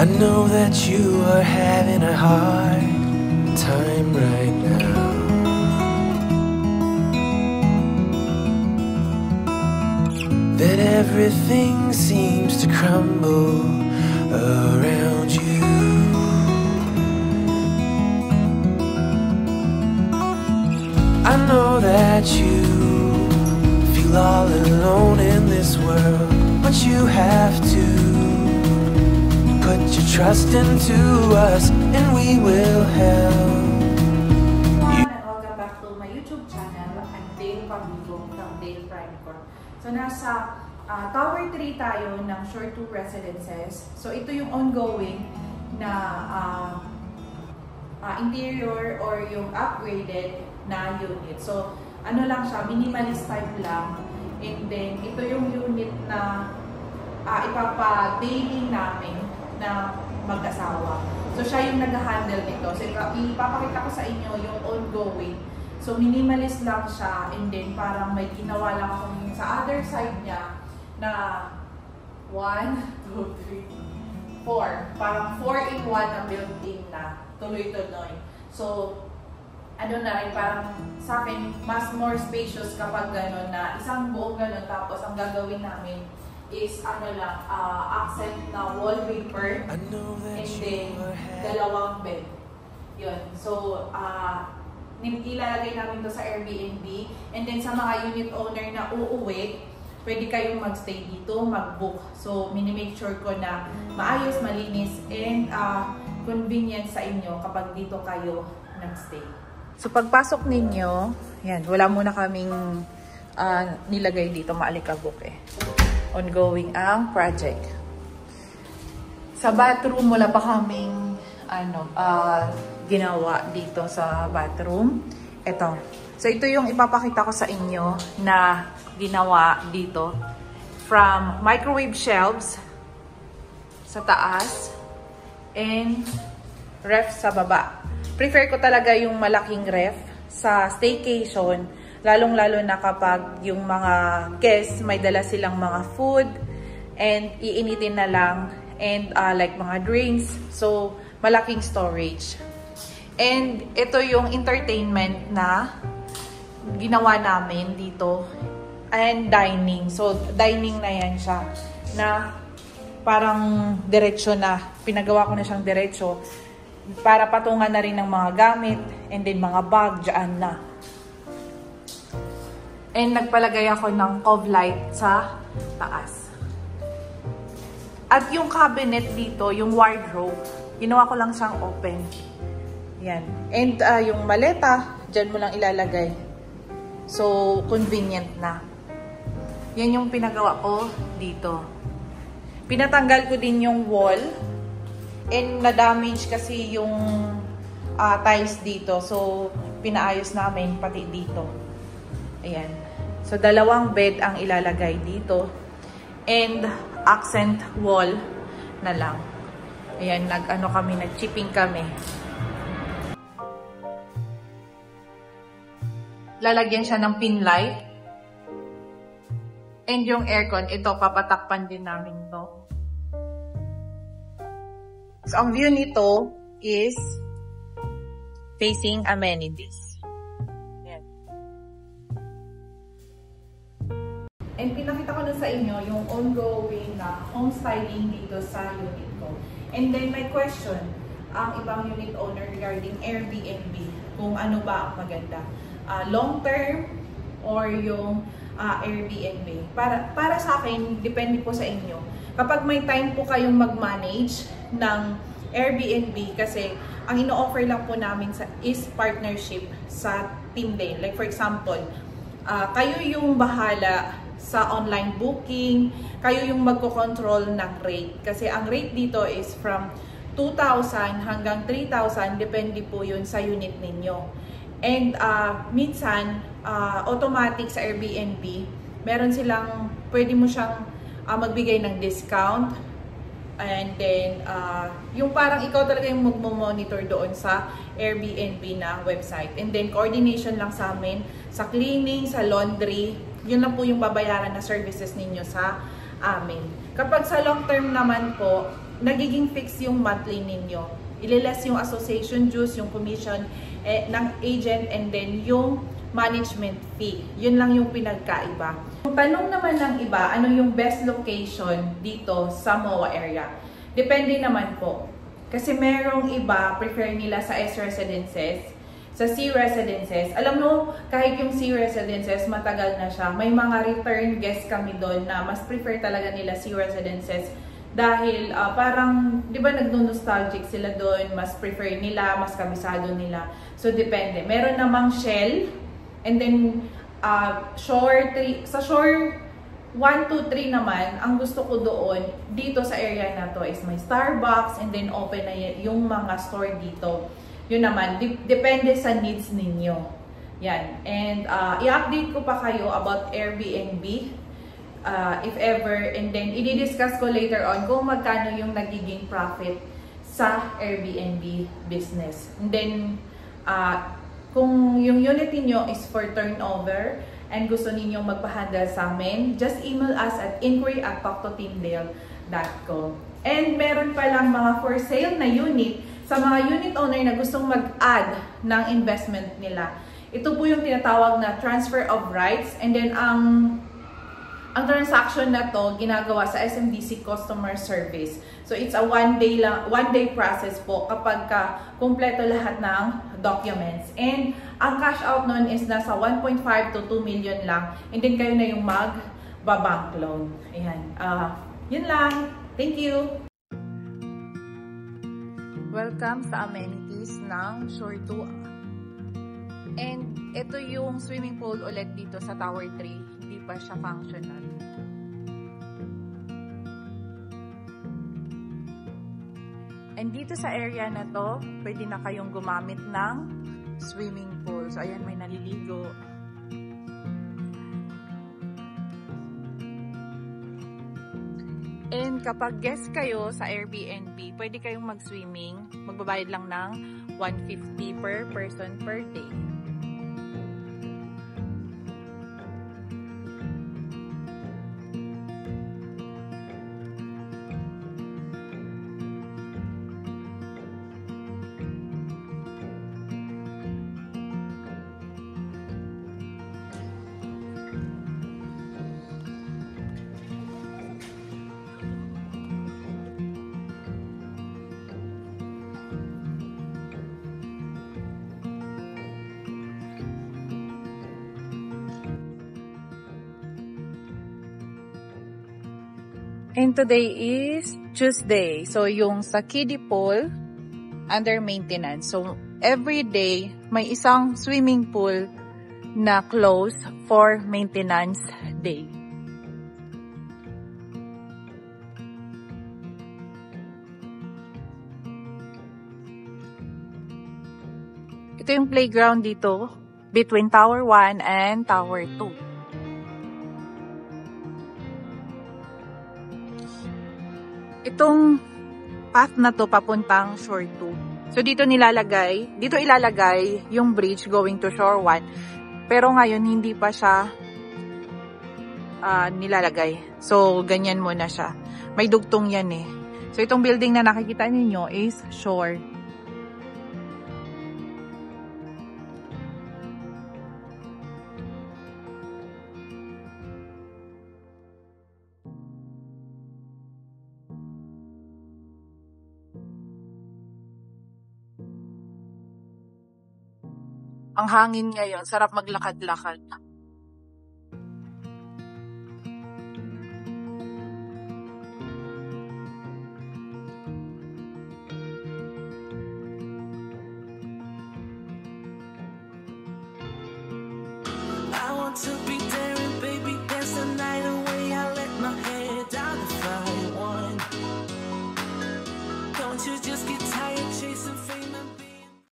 I know that you are having a hard time right now. That everything seems to crumble around you. I know that you feel all alone in this world, but you have to put your trust into us and we will help. Welcome back to my YouTube channel. I'm Dale Pamigo from Dale Prime Corp. So, nasa ah, Tower 3 tayo ng Shore 2 Residences. So, ito yung ongoing na ah, ah, interior or yung upgraded na unit. So, ano lang siya, minimalist type lang. And then, ito yung unit na ah, ipapa-daily namin na mag-asawa. So, siya yung nag-handle nito. So, ipa- ipapakita ko sa inyo yung ongoing. So, minimalist lang siya and then parang may ginawa lang ako sa other side niya na 1, 2, 3, 4. Parang 4 in 1 na built-in na. Tuloy-tuloy. So, ano na rin, parang sa akin, mas more spacious kapag gano'n na isang buong gano'n tapos ang gagawin namin is ano lang, ah, accent na wallpaper and then dalawang bed. Yun. So, ah nim- ilalagay namin to sa Airbnb. And then sa mga unit owner na uuwi, pwede kayong magstay dito, mag-book. So, minimake sure ko na maayos, malinis, and ah convenient sa inyo kapag dito kayo nagstay. So, pagpasok ninyo, yan, wala muna kaming ah, nilagay dito, maalikabok eh. Ongoing ang project. Sa bathroom, wala pa kaming ano, ah, ginawa dito sa bathroom. Ito. So, ito yung ipapakita ko sa inyo na ginawa dito. From microwave shelves sa taas and ref sa baba. Prefer ko talaga yung malaking ref sa staycation, lalong-lalo na kapag yung mga guests may dala silang mga food and iinitin na lang and uh, like mga drinks. So, malaking storage. And ito yung entertainment na ginawa namin dito and dining. So, dining na yan siya na parang diretsyo na. Pinagawa ko na siyang diretsyo para patungan na rin ng mga gamit and then mga bag dyan na. And nagpalagay ako ng cove light sa taas. At yung cabinet dito, yung wardrobe, ginawa ko lang siyang open. Yan. And ah, yung maleta, dyan mo lang ilalagay. So, convenient na. Yan yung pinagawa ko dito. Pinatanggal ko din yung wall. And na-damage kasi yung ah, tiles dito. So, pinaayos namin pati dito. Ayan. So, dalawang bed ang ilalagay dito. And accent wall na lang. Ayan, nag-ano kami, nag-chipping kami. Lalagyan siya ng pin light. And yung aircon, ito, papatakpan din namin to. So, ang view nito is facing amenities. Sa inyo yung ongoing na home styling dito sa unit ko. And then my question, ang ibang unit owner regarding Airbnb, kung ano ba ang maganda. Ah, long term or yung ah, Airbnb. Para, para sa akin, depende po sa inyo. Kapag may time po kayong mag-manage ng Airbnb kasi ang ino-offer lang po namin sa, is partnership sa team din. Like for example, ah, kayo yung bahala sa online booking, kayo yung magko-control ng rate. Kasi ang rate dito is from 2,000 hanggang 3,000, depende po yun sa unit ninyo. And ah, minsan, ah, automatic sa Airbnb, meron silang, pwede mo siyang ah, magbigay ng discount. And then, ah, yung parang ikaw talaga yung magmo-monitor doon sa Airbnb na website. And then, coordination lang sa amin sa cleaning, sa laundry. Yun lang po yung babayaran na services ninyo sa amin. Kapag sa long term naman po, nagiging fix yung monthly ninyo. Ililes yung association dues, yung commission eh, ng agent, and then yung management fee. Yun lang yung pinagkaiba. Yung tanong naman ng iba, ano yung best location dito sa MOA area? Depende naman po. Kasi merong iba, prefer nila sa S residences, sa C residences. Alam mo, kahit yung C residences, matagal na siya. May mga return guests kami doon na mas prefer talaga nila C residences dahil uh, parang, di ba nagno-nostalgic sila doon, mas prefer nila, mas kabisado nila. So, depende. Meron namang Shell, and then uh, Shore 3, sa Shore 1, 2, 3 naman, ang gusto ko doon, dito sa area na to is may Starbucks and then open na yung mga store dito. Yun naman, de depende sa needs ninyo. Yan. And uh, i-update ko pa kayo about Airbnb uh, if ever and then i-discuss ko later on kung magkano yung nagiging profit sa Airbnb business. And then, uh, kung yung unit niyo is for turnover, and gusto ninyong magpahandle sa amin, just email us at inquiry at. And meron pa lang mga for sale na unit sa mga unit owner na gustong mag-add ng investment nila. Ito po yung tinatawag na transfer of rights and then ang ang transaction na to ginagawa sa SMDC customer service. So it's a one day lang one day process po kapag ka kumpleto lahat ng documents. And ang cash out nun is nasa 1.5 to 2 million lang. And then kayo na yung mag bank loan. Ayan. Uh, yun lang. Thank you. Welcome sa amenities ng Shore 2. And ito yung swimming pool ulit dito sa Tower 3. Hindi pa siya functional. And dito sa area na to, pwede na kayong gumamit ng swimming pool. So, ayan, may naliligo. Kapag guest kayo sa Airbnb, pwede kayong mag-swimming. Magbabayad lang ng 150 per person per day. And today is Tuesday. So, yung sa kiddie pool, under maintenance. So, every day, may isang swimming pool na close for maintenance day. Ito yung playground dito between Tower 1 and Tower 2. Itong path na to papuntang shore 2. So dito nilalagay, dito ilalagay yung bridge going to shore 1. Pero ngayon hindi pa siya uh, nilalagay. So ganyan muna siya. May dugtong yan eh. So itong building na nakikita ninyo is shore Ang hangin ngayon, sarap maglakad-lakad. I want to be there.